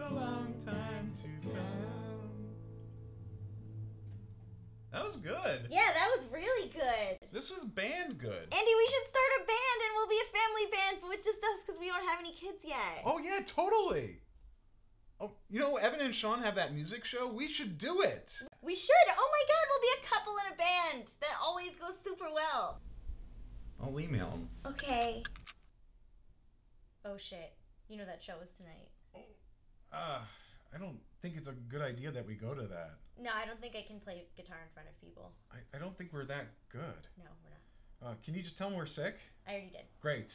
a long time to come. That was good. Yeah, that was really good. This was band good. Andy, we should start a band and we'll be a family band, but it's just us because we don't have any kids yet. Oh yeah, totally. Oh, you know, Evan and Sean have that music show. We should do it. We should. Oh my god, we'll be a couple in a band. That always goes super well. I'll email them. Okay. Oh shit. You know that show is tonight. Uh, I don't think it's a good idea that we go to that. No, I don't think I can play guitar in front of people. I, I don't think we're that good. No, we're not. Uh, can you just tell them we're sick? I already did. Great.